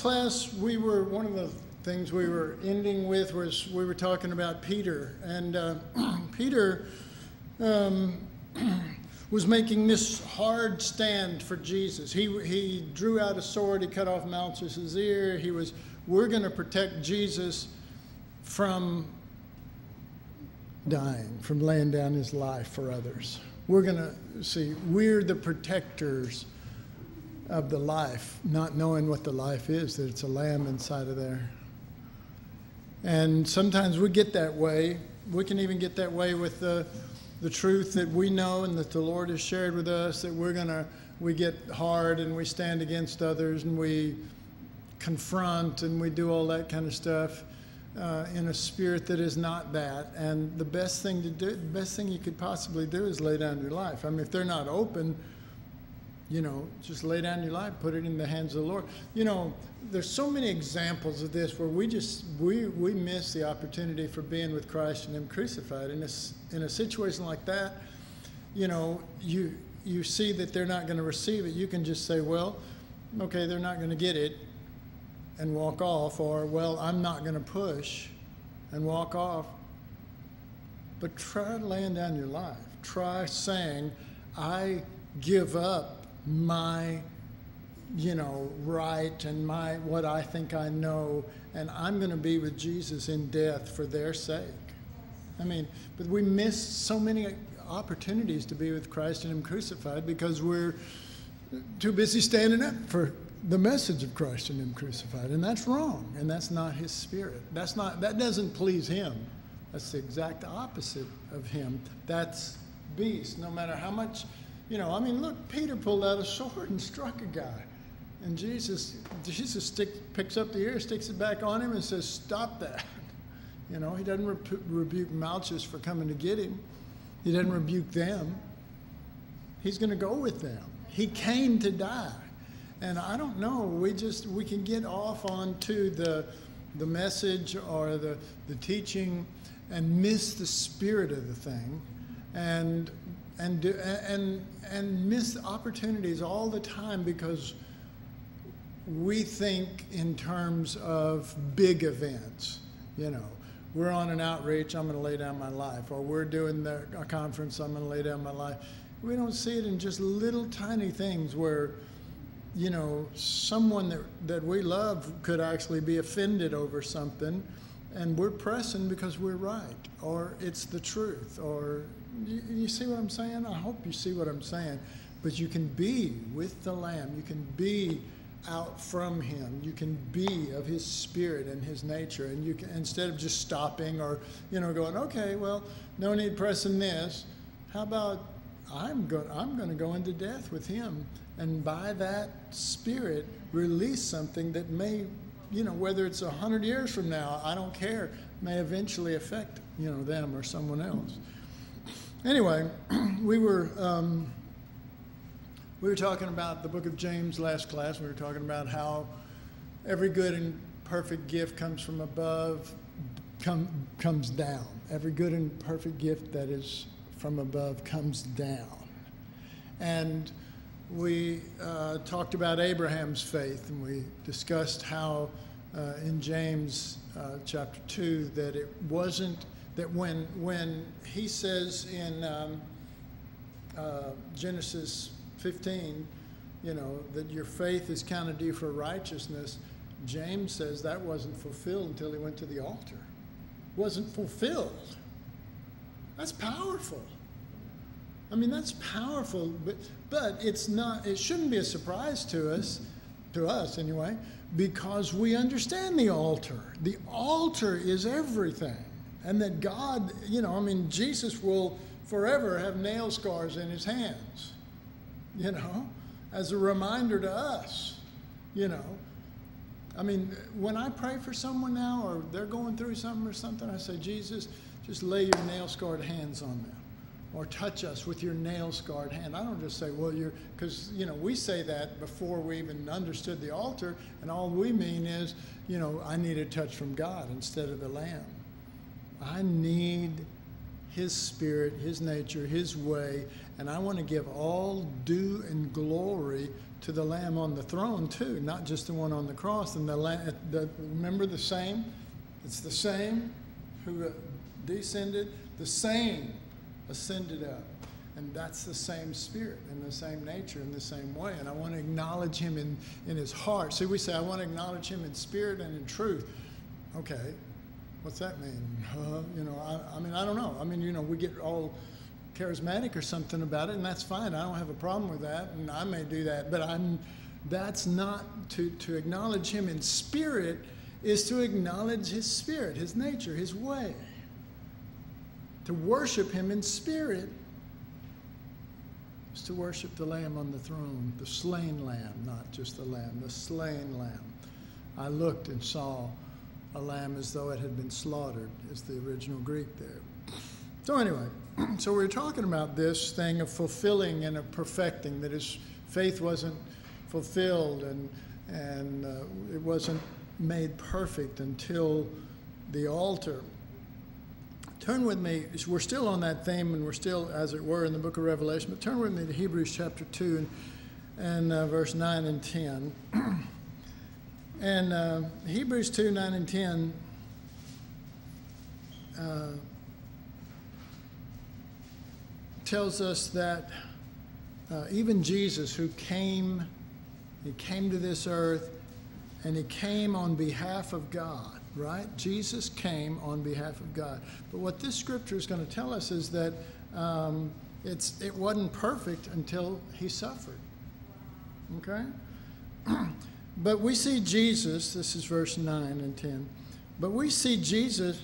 class, we were one of the things we were ending with was we were talking about Peter, and uh, Peter um, was making this hard stand for Jesus. He he drew out a sword, he cut off Malchus's ear. He was, we're going to protect Jesus from dying, from laying down his life for others. We're going to see, we're the protectors of the life, not knowing what the life is, that it's a lamb inside of there. And sometimes we get that way. We can even get that way with the, the truth that we know and that the Lord has shared with us that we're going to, we get hard and we stand against others and we confront and we do all that kind of stuff. Uh, in a spirit that is not that. And the best thing to do, the best thing you could possibly do is lay down your life. I mean, if they're not open, you know, just lay down your life, put it in the hands of the Lord. You know, there's so many examples of this where we just we we miss the opportunity for being with Christ and Him crucified. In a in a situation like that, you know, you you see that they're not going to receive it. You can just say, well, okay, they're not going to get it, and walk off, or well, I'm not going to push, and walk off. But try laying down your life. Try saying, I give up my you know right and my what I think I know and I'm going to be with Jesus in death for their sake. I mean, but we miss so many opportunities to be with Christ and him crucified because we're too busy standing up for the message of Christ and him crucified and that's wrong and that's not his spirit. That's not that doesn't please him. That's the exact opposite of him. That's beast no matter how much you know, I mean, look, Peter pulled out a sword and struck a guy. And Jesus, Jesus stick, picks up the ear, sticks it back on him, and says, Stop that. You know, he doesn't re- rebuke Malchus for coming to get him, he doesn't rebuke them. He's going to go with them. He came to die. And I don't know, we just, we can get off onto the, the message or the, the teaching and miss the spirit of the thing. And and do, and and miss opportunities all the time because we think in terms of big events. You know, we're on an outreach, I'm going to lay down my life, or we're doing the, a conference, I'm going to lay down my life. We don't see it in just little tiny things where, you know, someone that, that we love could actually be offended over something, and we're pressing because we're right, or it's the truth, or you, you see what I'm saying? I hope you see what I'm saying. But you can be with the Lamb. You can be out from him you can be of his spirit and his nature and you can instead of just stopping or you know going okay well no need pressing this how about i'm going i'm going to go into death with him and by that spirit release something that may you know whether it's a hundred years from now i don't care may eventually affect you know them or someone else Anyway, we were um, we were talking about the book of James last class. We were talking about how every good and perfect gift comes from above, come, comes down. Every good and perfect gift that is from above comes down. And we uh, talked about Abraham's faith, and we discussed how uh, in James uh, chapter 2 that it wasn't that when, when he says in um, uh, Genesis 15, you know, that your faith is counted for righteousness, James says that wasn't fulfilled until he went to the altar. Wasn't fulfilled. That's powerful. I mean, that's powerful, but, but it's not, it shouldn't be a surprise to us, to us anyway, because we understand the altar. The altar is everything and that God, you know, I mean, Jesus will forever have nail scars in his hands, you know, as a reminder to us, you know. I mean, when I pray for someone now or they're going through something or something, I say, Jesus, just lay your nail scarred hands on them or touch us with your nail scarred hand. I don't just say, well, you're, because, you know, we say that before we even understood the altar, and all we mean is, you know, I need a touch from God instead of the Lamb. I need His spirit, His nature, His way, and I want to give all due and glory to the Lamb on the throne too, not just the one on the cross. And the, the remember the same. It's the same who uh, descended, the same ascended up. And that's the same spirit and the same nature in the same way. And I want to acknowledge him in, in his heart. See, we say, I want to acknowledge him in spirit and in truth. Okay, what's that mean? Uh, you know, I, I mean, I don't know. I mean, you know, we get all charismatic or something about it, and that's fine. I don't have a problem with that, and I may do that. But I'm, that's not to, to acknowledge him in spirit is to acknowledge his spirit, his nature, his way. To worship him in spirit is to worship the Lamb on the throne, the slain Lamb, not just the Lamb, the slain Lamb. I looked and saw a lamb as though it had been slaughtered, is the original Greek there. So, anyway, so we are talking about this thing of fulfilling and of perfecting, that his faith wasn't fulfilled and, and uh, it wasn't made perfect until the altar. Turn with me, we're still on that theme and we're still, as it were, in the book of Revelation, but turn with me to Hebrews chapter 2 and, and uh, verse 9 and 10. and uh, Hebrews 2 9 and 10. Uh, tells us that uh, even Jesus, who came, he came to this earth and he came on behalf of God, right? Jesus came on behalf of God. But what this scripture is going to tell us is that um, it's, it wasn't perfect until he suffered. Okay? but we see Jesus, this is verse 9 and 10, but we see Jesus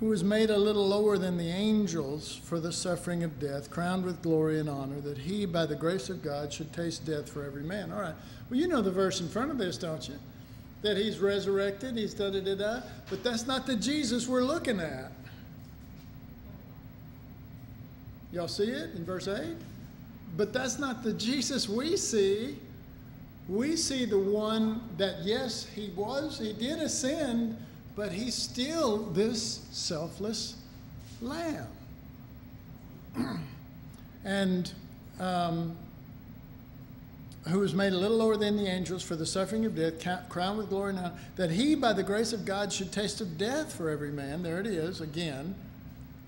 who was made a little lower than the angels for the suffering of death, crowned with glory and honor, that he, by the grace of God, should taste death for every man. All right. Well, you know the verse in front of this, don't you? that he's resurrected, he's da da da da. But that's not the Jesus we're looking at. Y'all see it in verse 8? But that's not the Jesus we see. We see the one that, yes, he was, he did ascend, but he's still this selfless lamb. and um, who was made a little lower than the angels for the suffering of death, crowned with glory now, that he, by the grace of God, should taste of death for every man. There it is again.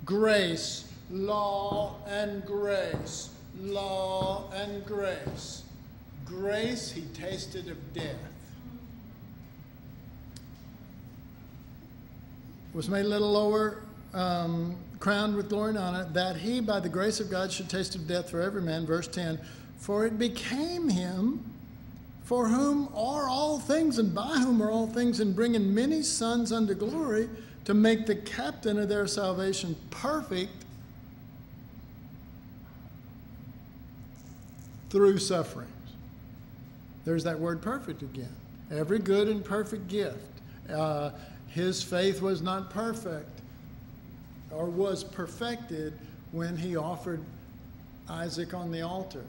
Grace, law, and grace. Law and grace. Grace, he tasted of death. Was made a little lower, um, crowned with glory and honor, that he, by the grace of God, should taste of death for every man. Verse 10 for it became him for whom are all things and by whom are all things, and bringing many sons unto glory to make the captain of their salvation perfect through sufferings. There's that word perfect again. Every good and perfect gift. Uh, his faith was not perfect or was perfected when he offered Isaac on the altar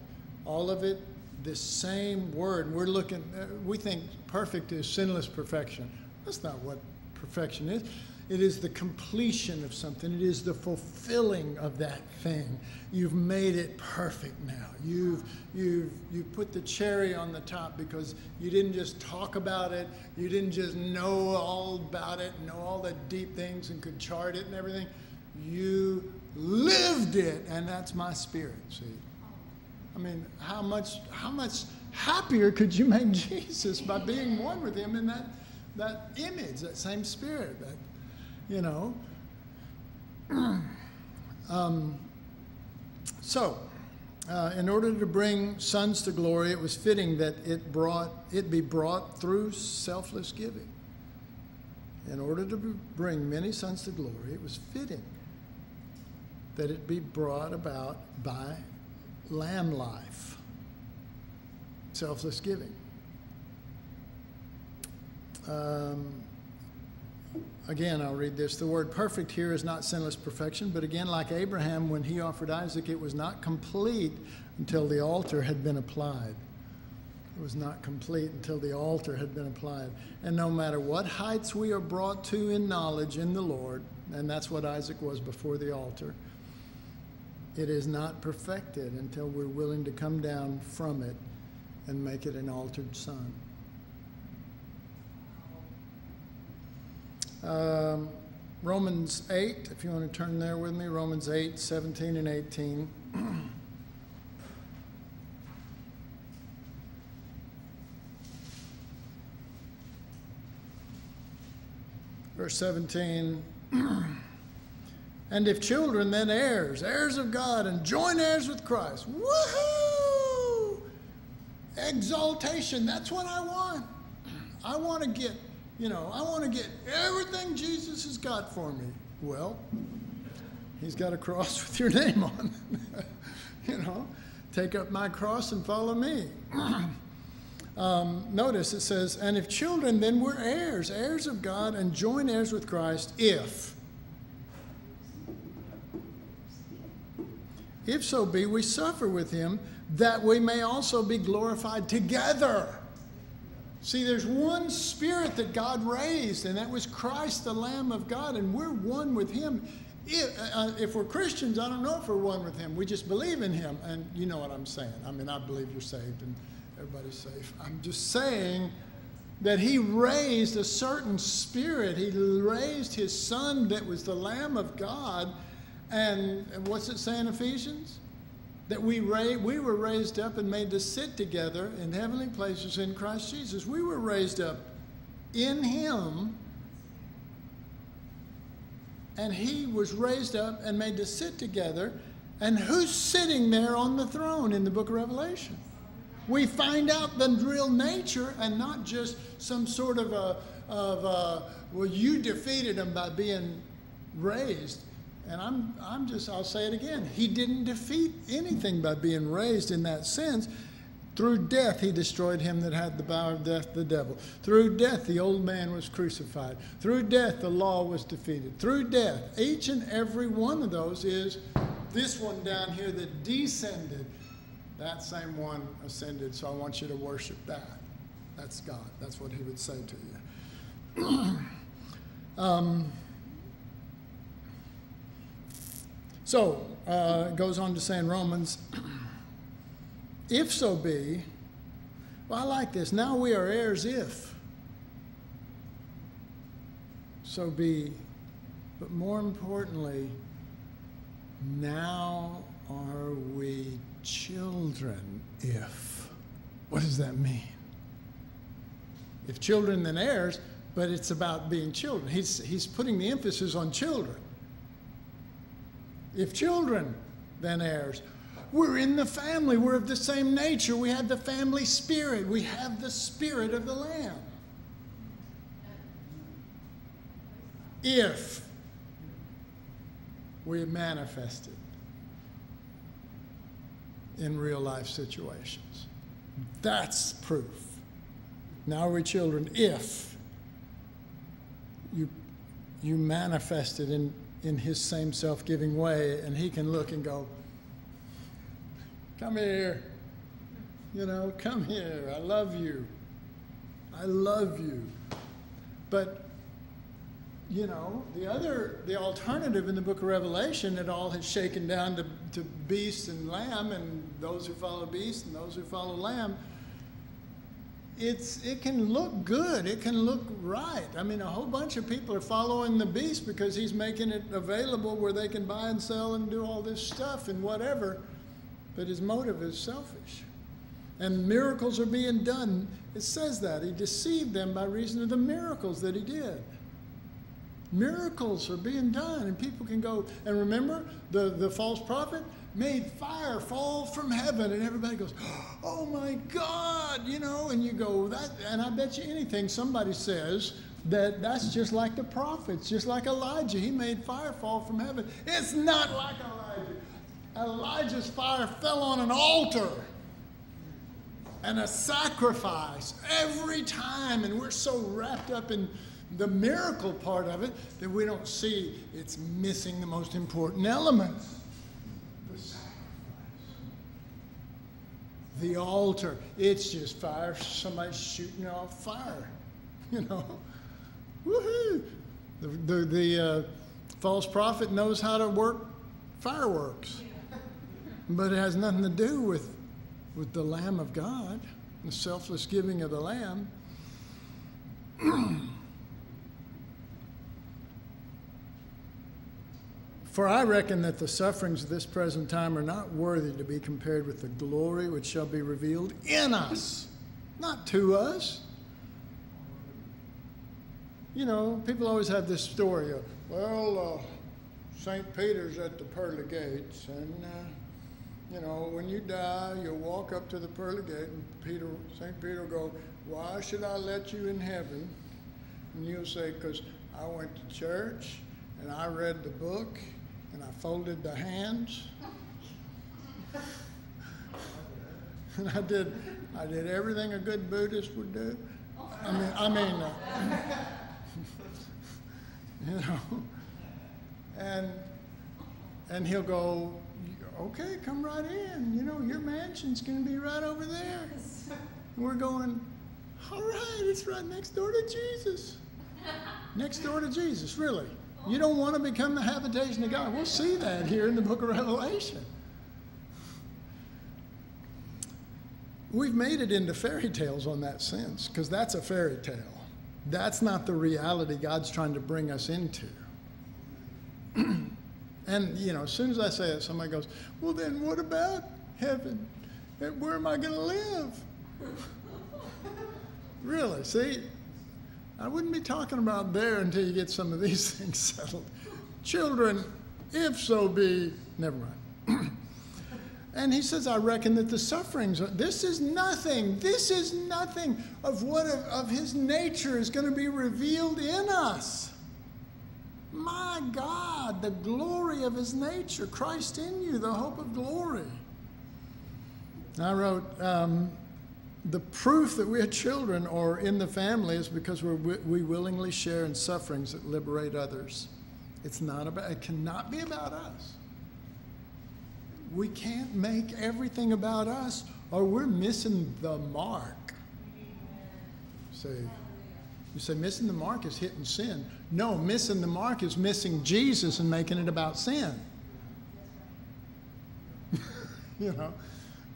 all of it the same word. We're looking, uh, we think perfect is sinless perfection. That's not what perfection is. It is the completion of something. It is the fulfilling of that thing. You've made it perfect now. You've you've you've put the cherry on the top because you didn't just talk about it. You didn't just know all about it, know all the deep things and could chart it and everything. You lived it, and that's my spirit. See. I mean, how much, how much happier could you make Jesus by being one with him in that, that image, that same spirit, that, you know? um, so, uh, in order to bring sons to glory, it was fitting that it brought it be brought through selfless giving. In order to bring many sons to glory, it was fitting that it be brought about by lamb life, selfless giving. Um, again, I'll read this. The word perfect here is not sinless perfection, but again, like Abraham, when he offered Isaac, it was not complete until the altar had been applied. It was not complete until the altar had been applied. And no matter what heights we are brought to in knowledge in the Lord, and that's what Isaac was before the altar, it is not perfected until we're willing to come down from it and make it an altered son. Um, Romans 8, if you want to turn there with me, Romans 8, 17 and 18. Verse 17. and if children, then heirs, heirs of God, and joint heirs with Christ. Woohoo! Exaltation, that's what I want. I want to get, you know, I want to get everything Jesus has got for me. Well, he's got a cross with your name on. It. you know, take up my cross and follow me. um, notice it says, and if children, then we're heirs, heirs of God, and joint heirs with Christ, if. If so be, we suffer with him, that we may also be glorified together. See, there's one spirit that God raised, and that was Christ, the Lamb of God, and we're one with him. If, uh, if, we're Christians, I don't know if we're one with him. We just believe in him, and you know what I'm saying. I mean, I believe you're saved and everybody's safe. I'm just saying that he raised a certain spirit. He raised his son that was the Lamb of God and what's it say in Ephesians? That we, we were raised up and made to sit together in heavenly places in Christ Jesus. We were raised up in Him, and He was raised up and made to sit together. And who's sitting there on the throne in the book of Revelation? We find out the real nature and not just some sort of a, of a well, you defeated him by being raised. And I'm, I'm just, I'll say it again. He didn't defeat anything by being raised in that sense. Through death, he destroyed him that had the power of death, the devil. Through death, the old man was crucified. Through death, the law was defeated. Through death, each and every one of those is this one down here that descended. That same one ascended, so I want you to worship that. That's God. That's what he would say to you. um, So uh, it goes on to say in Romans, if so be, well, I like this. Now we are heirs if. So be, but more importantly, now are we children if. What does that mean? If children, then heirs, but it's about being children. He's, he's putting the emphasis on children. If children, then heirs. We're in the family. We're of the same nature. We have the family spirit. We have the spirit of the Lamb. If we manifest it in real life situations, that's proof. Now we're children if you, you manifest it in in his same self giving way, and he can look and go, Come here. You know, come here. I love you. I love you. But, you know, the other, the alternative in the book of Revelation, it all has shaken down to, to beast and lamb, and those who follow beast and those who follow lamb it's it can look good. It can look right. I mean, a whole bunch of people are following the beast because he's making it available where they can buy and sell and do all this stuff and whatever. But his motive is selfish. And miracles are being done. It says that. He deceived them by reason of the miracles that he did. Miracles are being done, and people can go. And remember, the, the false prophet, made fire fall from heaven and everybody goes oh my god you know and you go that and i bet you anything somebody says that that's just like the prophets just like elijah. He made fire fall from heaven. It's not like elijah. Elijah's fire fell on an altar and a sacrifice every time and we're so wrapped up in the miracle part of it that we don't see it's missing the most important elements the altar. It's just fire, somebody shooting off fire, you know. Woohoo! The, the, the uh, false prophet knows how to work fireworks, but it has nothing to do with, with the Lamb of God, the selfless giving of the Lamb. For I reckon that the sufferings of this present time are not worthy to be compared with the glory which shall be revealed in us, not to us. You know, people always have this story of, well, uh, St. Peter's at the pearly gates, and, uh, you know, when you die, you'll walk up to the pearly gate, and Peter, St. Peter will go, Why should I let you in heaven? And you'll say, Because I went to church, and I read the book, and I folded the hands. and I did, I did everything a good Buddhist would do. I mean, I mean, uh, you know, and and he'll go, okay, come right in. You know, your mansion's going to be right over there. And we're going, all right, it's right next door to Jesus. Next door to Jesus, really. You don't want to become the habitation of God. We'll see that here in the book of Revelation. We've made it into fairy tales on that sense because that's a fairy tale. That's not the reality God's trying to bring us into. and, you know, as soon as I say it, somebody goes, Well, then what about heaven? Where am I going to live? really? See, I wouldn't be talking about there until you get some of these things settled. Children, if so be, never mind. and he says, I reckon that the sufferings, this is nothing, this is nothing of what of, of his nature is going to be revealed in us. My God, the glory of his nature, Christ in you, the hope of glory. I wrote, um, the proof that we're children or in the family is because we we willingly share in sufferings that liberate others. It's not about, it cannot be about us. We can't make everything about us or we're missing the mark. Say, you say missing the mark is hitting sin. No, missing the mark is missing Jesus and making it about sin. you know,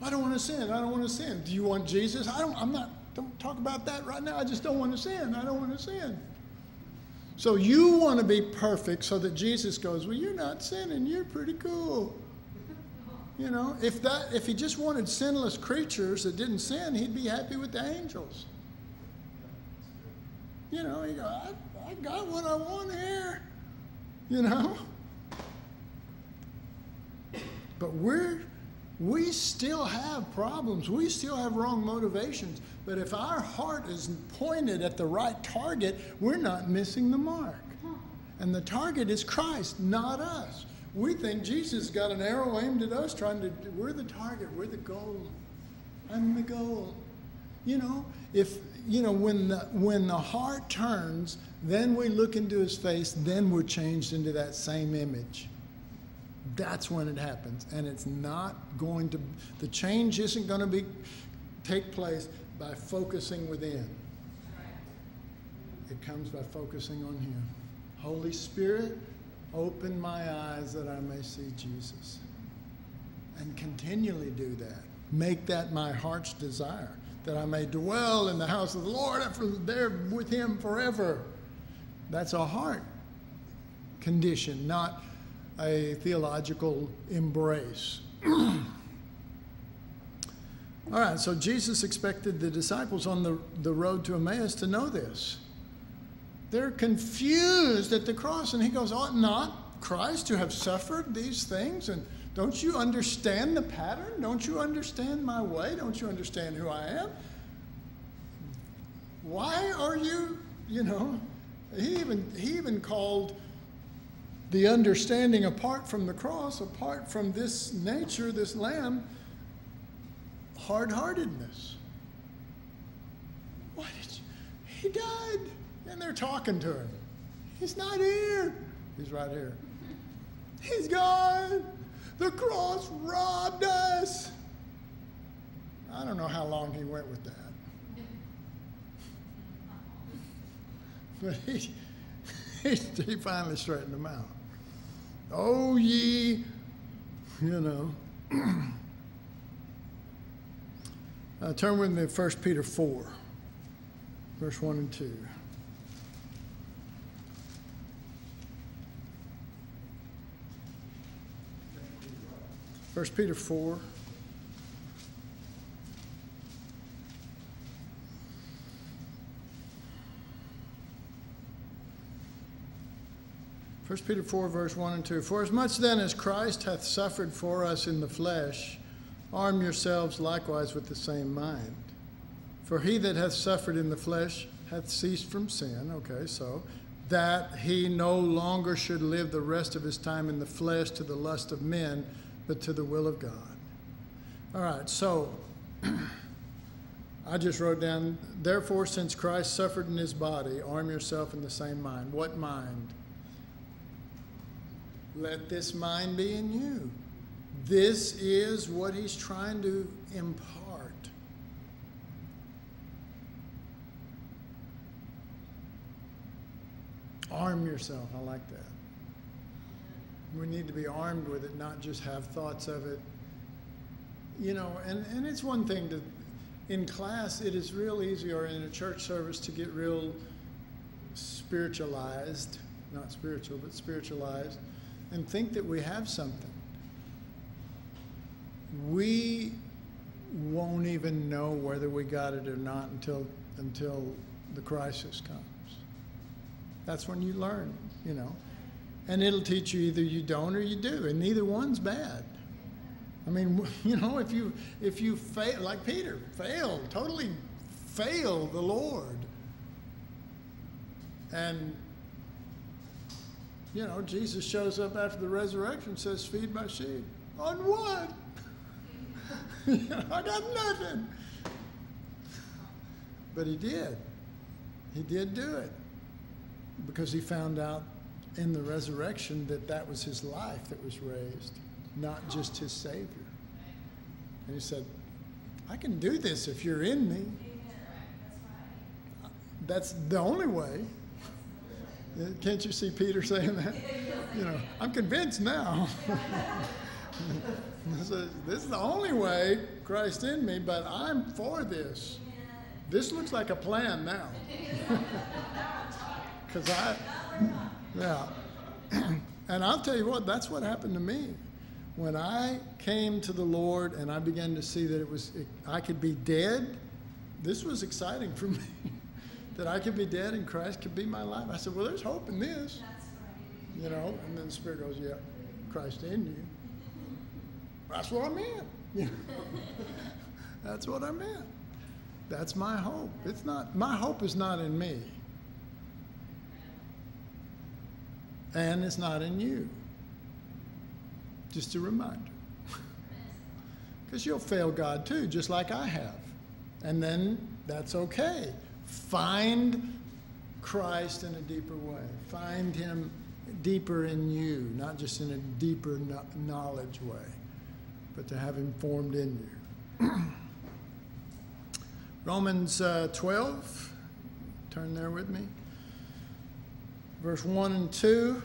I don't want to sin. I don't want to sin. Do you want Jesus? I don't, I'm not, don't talk about that right now. I just don't want to sin. I don't want to sin. So you want to be perfect so that Jesus goes, Well, you're not sinning. You're pretty cool. You know, if that if he just wanted sinless creatures that didn't sin, he'd be happy with the angels. You know, he go, I, I got what I want here. You know? But we're we still have problems. We still have wrong motivations. But if our heart is pointed at the right target, we're not missing the mark. And the target is Christ, not us. We think Jesus got an arrow aimed at us, trying to, we're the target, we're the goal. I'm the goal. You know, if, you know, when the, when the heart turns, then we look into his face, then we're changed into that same image. That's when it happens. And it's not going to, the change isn't going to be, take place by focusing within. It comes by focusing on Him. Holy Spirit, open my eyes that I may see Jesus. And continually do that. Make that my heart's desire, that I may dwell in the house of the Lord and there with Him forever. That's a heart condition, not a theological embrace. All right, so Jesus expected the disciples on the, the road to Emmaus to know this. They're confused at the cross, and he goes, Ought not Christ to have suffered these things? And don't you understand the pattern? Don't you understand my way? Don't you understand who I am? Why are you, you know, he even, he even called the understanding apart from the cross, apart from this nature, this lamb, hard heartedness. Why did you? He died. And they're talking to him. He's not here. He's right here. He's gone. The cross robbed us. I don't know how long he went with that. But he, he, he finally straightened them out. Oh, ye, you know. uh, turn with me to 1 Peter 4, verse 1 and 2. 1 Peter 4. First Peter 4, verse 1 and 2. For as much then as Christ hath suffered for us in the flesh, arm yourselves likewise with the same mind. For he that hath suffered in the flesh hath ceased from sin. Okay, so that he no longer should live the rest of his time in the flesh to the lust of men but to the will of God. All right, so I just wrote down, therefore, since Christ suffered in his body, arm yourself in the same mind. What mind? Let this mind be in you. This is what he's trying to impart. Arm yourself. I like that we need to be armed with it, not just have thoughts of it. You know, and, and it's one thing to, in class, it is real easy, or in a church service, to get real spiritualized, not spiritual, but spiritualized, and think that we have something. We won't even know whether we got it or not until until the crisis comes. That's when you learn, you know and it'll teach you either you don't or you do, and neither one's bad. I mean, you know, if you if you fail, like Peter, fail totally, fail the Lord, and you know, Jesus shows up after the resurrection, and says, "Feed my sheep." On what? I got nothing. But he did. He did do it because he found out in the resurrection that that was his life that was raised, not just his Savior. And he said, I can do this if you're in me. That's the only way. Uh, can't you see Peter saying that? You know, I'm convinced now. this is the only way, Christ in me, but I'm for this. This looks like a plan now. Because I, yeah. and I'll tell you what, that's what happened to me. When I came to the Lord and I began to see that it was it, I could be dead, this was exciting for me. That I could be dead and Christ could be my life. I said, Well, there's hope in this. You know, and then the Spirit goes, Yeah, Christ in you. That's what I meant. That's what I meant. That's my hope. It's not my hope is not in me. and it's not in you. Just a reminder. Because you'll fail God too, just like I have. And then that's okay. Find Christ in a deeper way. Find Him deeper in you, not just in a deeper knowledge way, but to have Him formed in you. Romans uh, 12, turn there with me verse 1 and 2.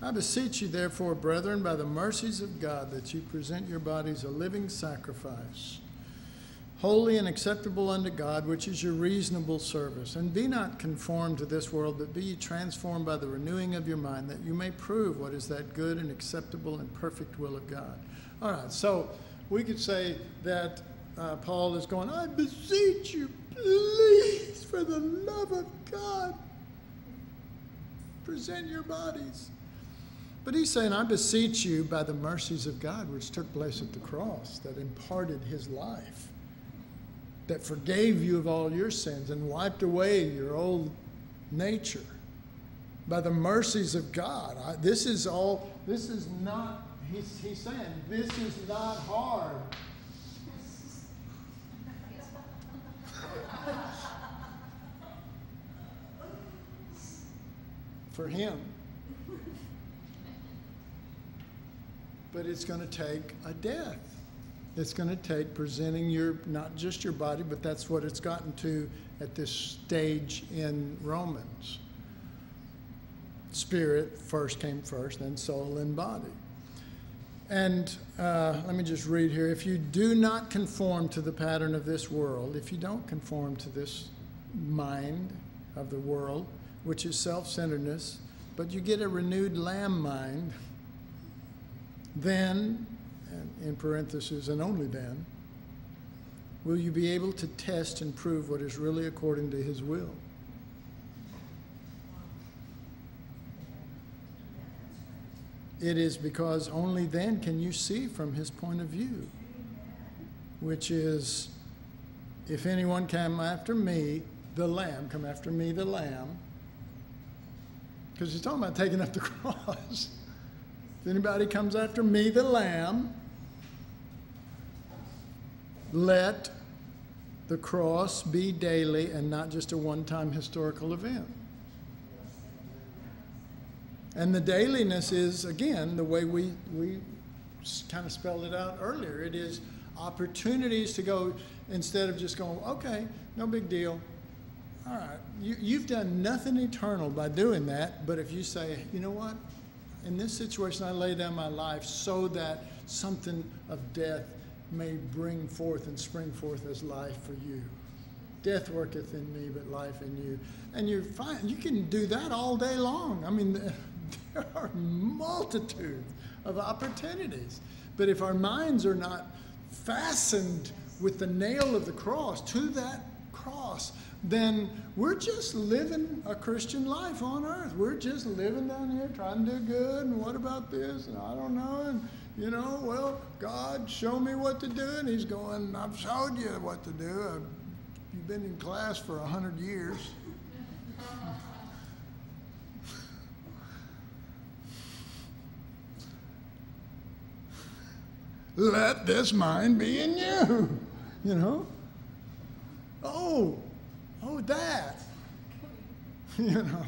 I beseech you, therefore, brethren, by the mercies of God, that you present your bodies a living sacrifice holy and acceptable unto God, which is your reasonable service. And be not conformed to this world, but be ye transformed by the renewing of your mind, that you may prove what is that good and acceptable and perfect will of God. All right, so we could say that uh, Paul is going, I beseech you, please, for the love of God, present your bodies. But he's saying, I beseech you by the mercies of God, which took place at the cross, that imparted his life, that forgave you of all your sins and wiped away your old nature. By the mercies of God. I, this is all, this is not, he's, he's saying, this is not hard. for him. But it's going to take a death. It's going to take presenting your, not just your body, but that's what it's gotten to at this stage in Romans. Spirit first came first, then soul and body. And uh, let me just read here. If you do not conform to the pattern of this world, if you don't conform to this mind of the world, which is self centeredness, but you get a renewed lamb mind, then, in parentheses, and only then, will you be able to test and prove what is really according to his will. It is because only then can you see from his point of view, which is if anyone come after me, the lamb, come after me, the lamb, because he's talking about taking up the cross. Anybody comes after me, the lamb, let the cross be daily and not just a one time historical event. And the dailiness is, again, the way we, we kind of spelled it out earlier. It is opportunities to go, instead of just going, okay, no big deal. All right, you, you've done nothing eternal by doing that, but if you say, you know what, in this situation I lay down my life so that something of death may bring forth and spring forth as life for you. Death worketh in me, but life in you. And you're fine. You can do that all day long. I mean, there are multitudes of opportunities. But if our minds are not fastened with the nail of the cross to that cross, then we're just living a Christian life on earth. We're just living down here trying to do good. And what about this? And I don't know. And, you know, well, God, show me what to do. And He's going, I've showed you what to do. You've been in class for a hundred years. let this mind be in you. You know? Oh, oh, that. You know?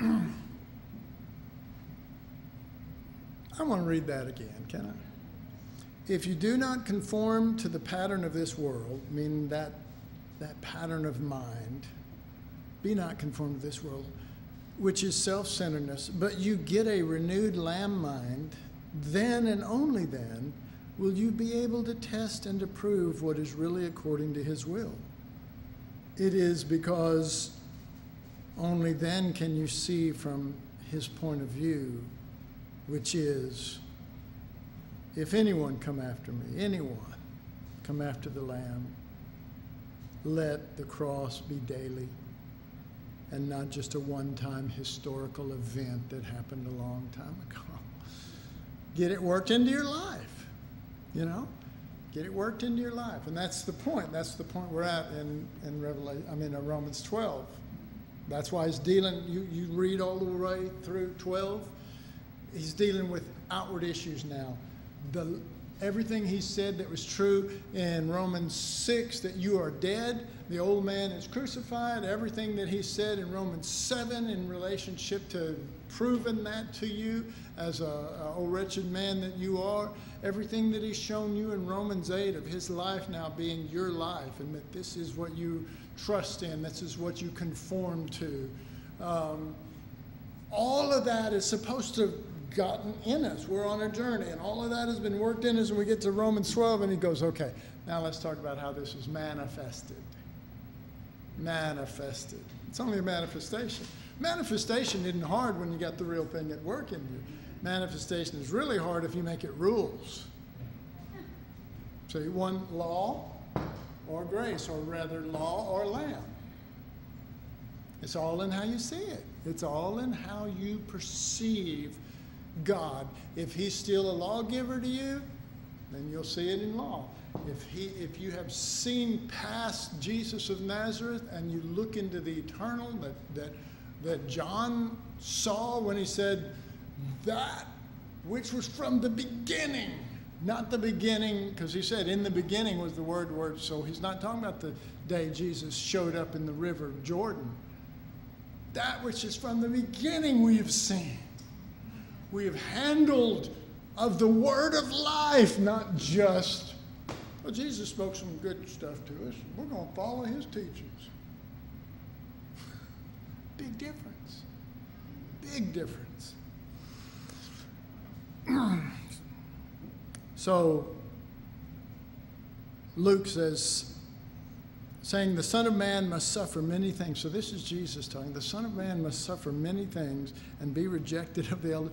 I want to read that again, can I? If you do not conform to the pattern of this world, meaning that, that pattern of mind, be not conformed to this world, which is self centeredness, but you get a renewed lamb mind then and only then will you be able to test and to prove what is really according to His will. It is because only then can you see from His point of view, which is if anyone come after me, anyone come after the Lamb, let the cross be daily and not just a one time historical event that happened a long time ago get it worked into your life. You know, get it worked into your life, and that's the point. That's the point we're at in in Revelation. I mean, in Romans 12. That's why he's dealing. You you read all the way through 12. He's dealing with outward issues now. The everything he said that was true in Romans 6 that you are dead, the old man is crucified, everything that he said in Romans 7 in relationship to proving that to you as a, a oh wretched man that you are, everything that he's shown you in Romans 8 of his life now being your life and that this is what you trust in, this is what you conform to. Um, all of that is supposed to have gotten in us. We're on a journey, and all of that has been worked in us. And we get to Romans 12, and he goes, Okay, now let's talk about how this is manifested. Manifested. It's only a manifestation. Manifestation isn't hard when you got the real thing at work in you. Manifestation is really hard if you make it rules. So you want law or grace, or rather law or lamb. It's all in how you see it. It's all in how you perceive God. If he's still a lawgiver to you, then you'll see it in law. If, he, if you have seen past Jesus of Nazareth and you look into the eternal that, that, that John saw when he said, that which was from the beginning, not the beginning, because he said in the beginning was the word, word. So he's not talking about the day Jesus showed up in the river Jordan. that which is from the beginning we have seen. We have handled of the word of life, not just, well, Jesus spoke some good stuff to us. We're going to follow his teachings. Big difference. Big difference. so, Luke says, saying, The Son of Man must suffer many things. So, this is Jesus talking. The Son of Man must suffer many things and be rejected of the elder.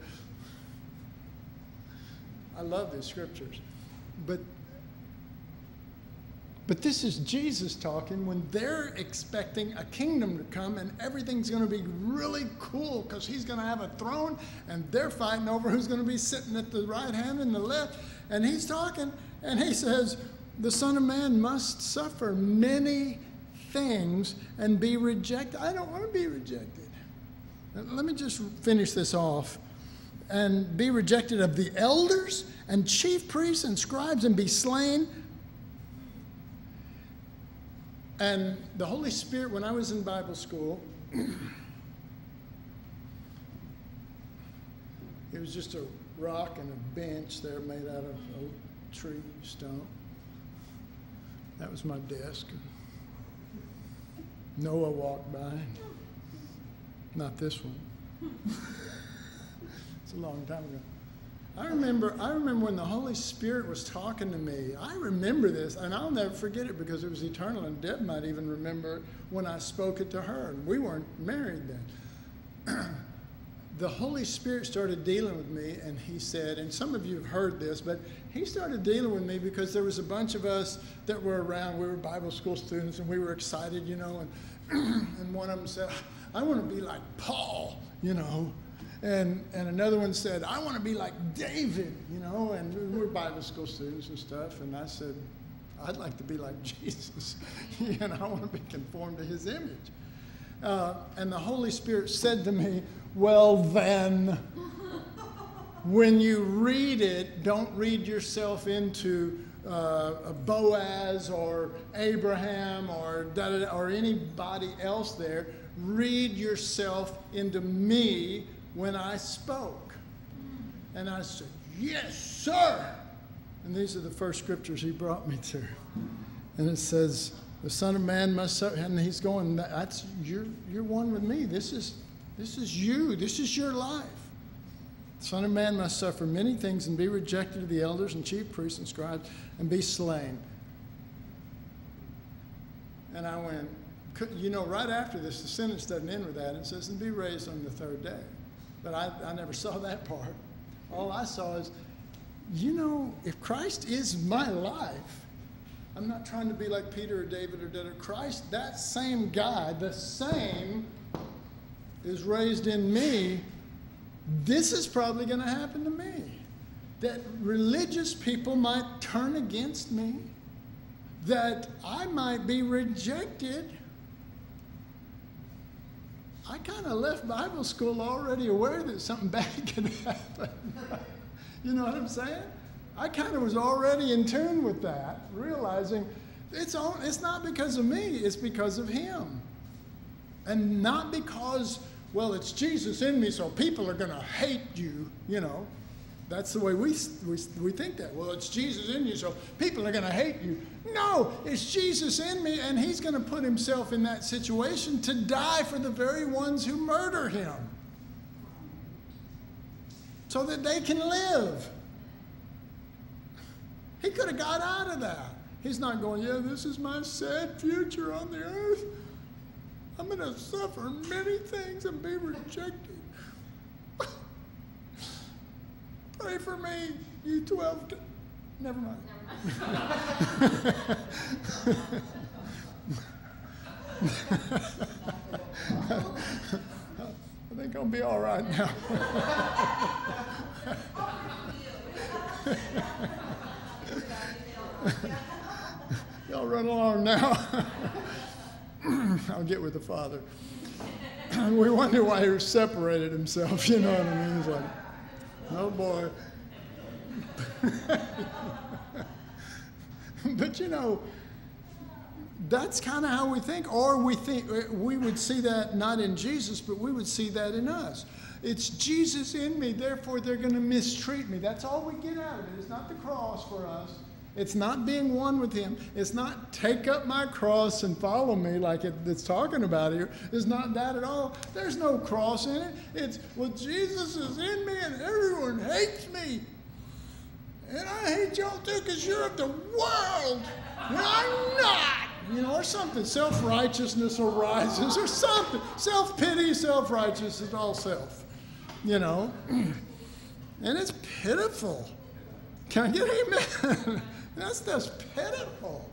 I love these scriptures. But but this is Jesus talking when they're expecting a kingdom to come and everything's going to be really cool because he's going to have a throne and they're fighting over who's going to be sitting at the right hand and the left. And he's talking and he says, The Son of Man must suffer many things and be rejected. I don't want to be rejected. Let me just finish this off and be rejected of the elders and chief priests and scribes and be slain. And the Holy Spirit, when I was in Bible school, it was just a rock and a bench there made out of a tree stump. That was my desk. Noah walked by. Not this one. it's a long time ago. I remember, I remember when the Holy Spirit was talking to me. I remember this, and I'll never forget it because it was eternal. And Deb might even remember when I spoke it to her. And we weren't married then. the Holy Spirit started dealing with me, and He said, and some of you have heard this, but He started dealing with me because there was a bunch of us that were around. We were Bible school students, and we were excited, you know. And, and one of them said, I want to be like Paul, you know. And, and another one said, I want to be like David, you know, and we were Bible school students and stuff. And I said, I'd like to be like Jesus, and I want to be conformed to his image. Uh, and the Holy Spirit said to me, Well, then, when you read it, don't read yourself into uh, Boaz or Abraham or, or anybody else there. Read yourself into me when I spoke. And I said, Yes, sir. And these are the first scriptures he brought me to. And it says, The Son of Man must suffer. And he's going, That's you're you're one with me. This is this is you. This is your life. The Son of Man must suffer many things and be rejected of the elders and chief priests and scribes and be slain. And I went, you know, right after this, the sentence doesn't end with that. It says, and be raised on the third day. But I, I never saw that part. All I saw is, you know, if Christ is my life, I'm not trying to be like Peter or David or David. Christ, that same guy, the same, is raised in me. This is probably going to happen to me. That religious people might turn against me, that I might be rejected I kind of left Bible school already aware that something bad could happen. you know what I'm saying? I kind of was already in tune with that, realizing it's, it's not because of me, it's because of Him. And not because, well, it's Jesus in me, so people are going to hate you, you know. That's the way we, we, we think that. Well, it's Jesus in you, so people are going to hate you. No, it's Jesus in me, and He's going to put Himself in that situation to die for the very ones who murder Him so that they can live. He could have got out of that. He's not going, yeah, this is my sad future on the earth. I'm going to suffer many things and be rejected. Pray for me, you 12. T- Never mind. I think I'll be all right now. Y'all run along now. I'll get with the Father. And we wonder why he separated himself, you know what I mean? He's like, Oh boy. But you know, that's kind of how we think. Or we think uh, we would see that not in Jesus, but we would see that in us. It's Jesus in me, therefore they're going to mistreat me. That's all we get out of it. It's not the cross for us. It's not being one with Him. It's not take up my cross and follow me like it, it's talking about here. It's not that at all. There's no cross in it. It's, well, Jesus is in me and everyone hates me. And I hate y'all too because you're of the world. And I'm not. You know, or something. Self righteousness arises or something. Self pity, self righteousness, all self. You know. And it's pitiful. Can I get amen? That's just pitiful.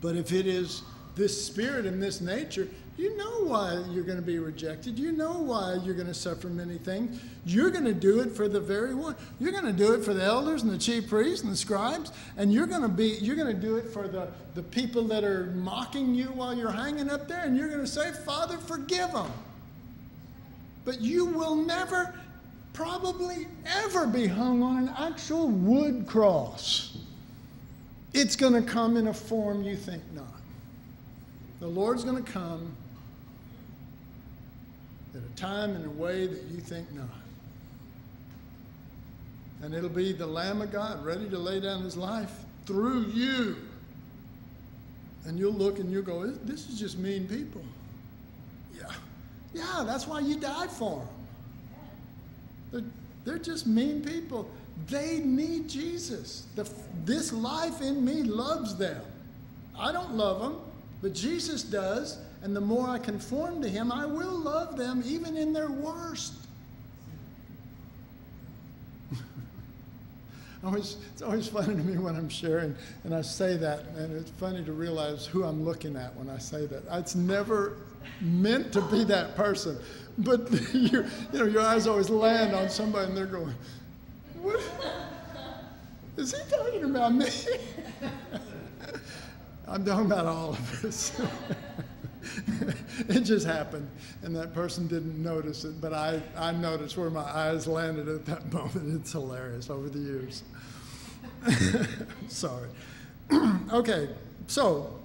But if it is this spirit and this nature, you know why you're going to be rejected. You know why you're going to suffer many things. You're going to do it for the very one. You're going to do it for the elders and the chief priests and the scribes, and you're going to be you're going to do it for the, the people that are mocking you while you're hanging up there, and you're going to say, Father, forgive them. But you will never probably ever be hung on an actual wood cross. It's going to come in a form you think not. The Lord's going to come at a time and a way that you think not. And it'll be the Lamb of God ready to lay down his life through you. And you'll look and you'll go, this is just mean people. Yeah. Yeah, that's why you died for them. They're, they're just mean people. They need Jesus. The, this life in me loves them. I don't love them, but Jesus does. And the more I conform to Him, I will love them even in their worst. always, it's always funny to me when I'm sharing and I say that, and it's funny to realize who I'm looking at when I say that. It's never meant to be that person. But you, you know, your eyes always land on somebody and they're going, what? Is he talking about me? I'm talking about all of us. it just happened, and that person didn't notice it, but I, I noticed where my eyes landed at that moment. It's hilarious over the years. Sorry. okay, so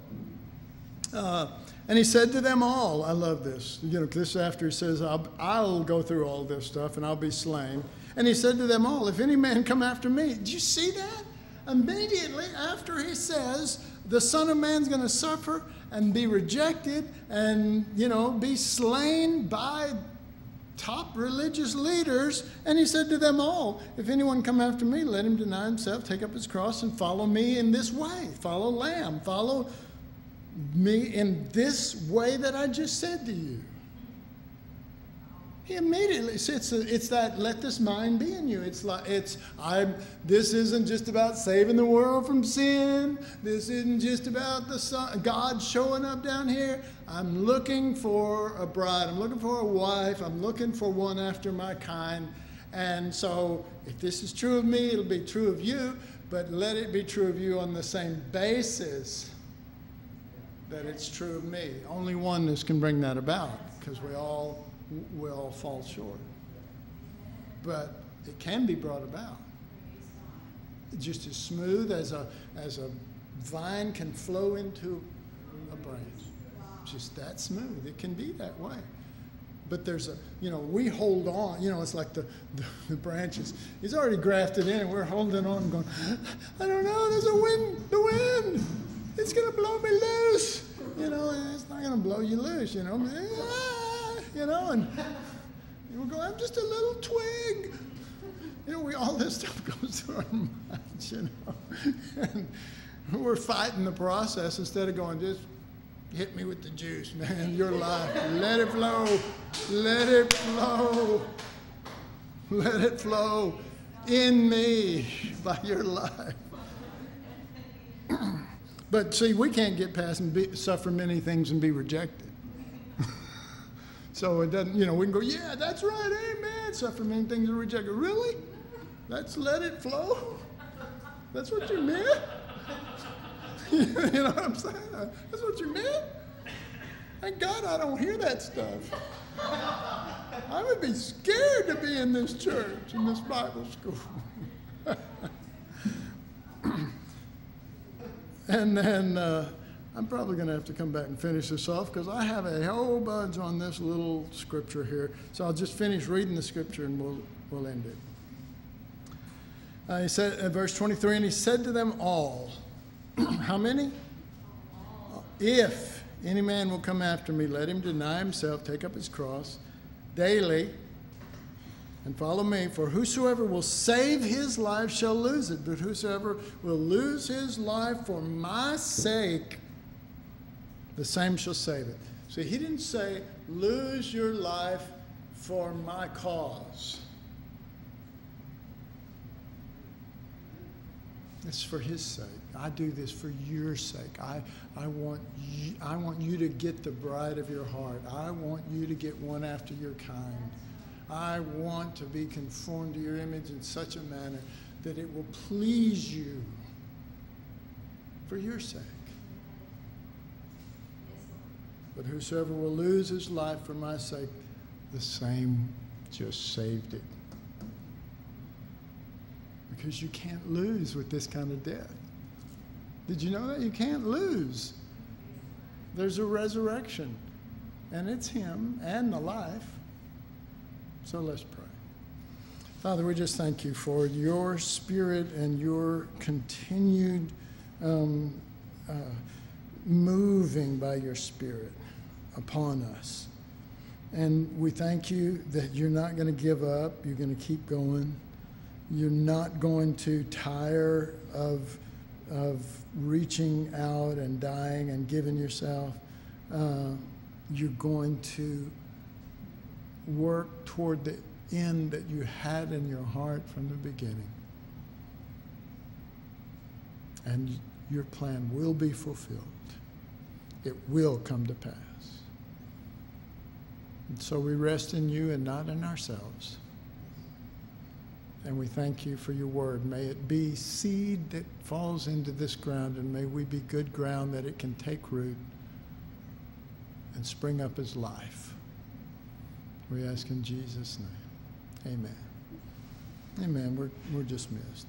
uh, and he said to them all, I love this. You know, this after he says, I'll, I'll go through all this stuff and I'll be slain. And he said to them all, If any man come after me, do you see that? Immediately after he says, the Son of Man's going to suffer and be rejected and, you know, be slain by top religious leaders. And he said to them all, If anyone come after me, let him deny himself, take up his cross, and follow me in this way. Follow Lamb. Follow me in this way that I just said to you. He immediately it's it's that let this mind be in you. It's like it's I'm. This isn't just about saving the world from sin. This isn't just about the son, God showing up down here. I'm looking for a bride. I'm looking for a wife. I'm looking for one after my kind. And so, if this is true of me, it'll be true of you. But let it be true of you on the same basis that it's true of me. Only oneness can bring that about because we all will fall short. But it can be brought about. Just as smooth as a, as a vine can flow into a branch. Just that smooth. It can be that way. But there's a, you know, we hold on. You know, it's like the, the, the branches. He's already grafted in, and we're holding on, going, I don't know, there's a wind, the wind. It's going to blow me loose. You know, it's not going to blow you loose, you know. You know, and we'll go, I'm just a little twig. You know, we, all this stuff goes through our minds, you know. And we're fighting the process instead of going, just hit me with the juice, man. Your life. Let it flow. Let it flow. Let it flow in me by your life. But see, we can't get past and be, suffer many things and be rejected. So it doesn't, you know, we can go, yeah, that's right, amen, suffer many things and rejected. Really? Let's let it flow? That's what you meant? you know what I'm saying? That's what you meant? Thank God I don't hear that stuff. I would be scared to be in this church, in this Bible school. And then uh, I'm probably going to have to come back and finish this off because I have a whole bunch on this little scripture here. So I'll just finish reading the scripture and we'll, we'll end it. Uh, he said, uh, verse 23, and he said to them all, How many? If any man will come after me, let him deny himself, take up his cross daily, and follow me. For whosoever will save his life shall lose it, but whosoever will lose his life for my sake, the same shall save it. See, he didn't say, lose your life for my cause. It's for his sake. I do this for your sake. I, I, want you, I want you to get the bride of your heart. I want you to get one after your kind. I want to be conformed to your image in such a manner that it will please you for your sake. But whosoever will lose his life for my sake, the same just saved it. Because you can't lose with this kind of death. Did you know that? You can't lose. There's a resurrection, and it's Him and the life. So let's pray. Father, we just thank you for your spirit and your continued um, uh, moving by your spirit upon us. And we thank you that you're not going to give up, you're going to keep going. You're not going to tire of, of reaching out and dying and giving yourself. Uh, you're going to work toward the end that you had in your heart from the beginning. And your plan will be fulfilled. It will come to pass. And so we rest in you and not in ourselves. And we thank you for your word. May it be seed that falls into this ground, and may we be good ground that it can take root and spring up as life. We ask in Jesus' name. Amen. Amen. We're, we're dismissed.